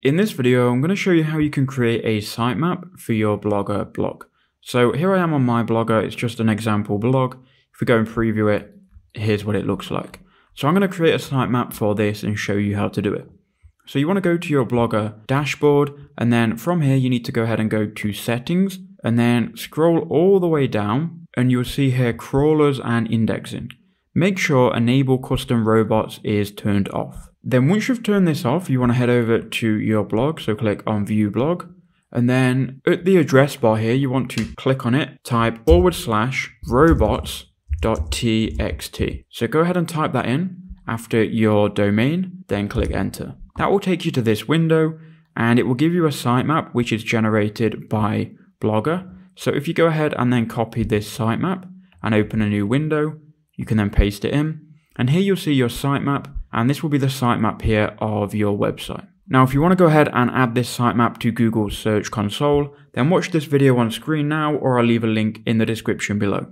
In this video, I'm going to show you how you can create a sitemap for your Blogger blog. So here I am on my Blogger, it's just an example blog. If we go and preview it, here's what it looks like. So I'm going to create a sitemap for this and show you how to do it. So you want to go to your Blogger dashboard, and then from here you need to go ahead and go to settings, and then scroll all the way down, and you'll see here crawlers and indexing. Make sure enable custom robots is turned off. Then once you've turned this off, you want to head over to your blog. So click on view blog. And then at the address bar here, you want to click on it, type forward slash robots.txt. So go ahead and type that in after your domain, then click enter. That will take you to this window and it will give you a sitemap which is generated by Blogger. So if you go ahead and then copy this sitemap and open a new window, you can then paste it in. And here you'll see your sitemap and this will be the sitemap here of your website. Now, if you want to go ahead and add this sitemap to Google's Search Console, then watch this video on screen now or I'll leave a link in the description below.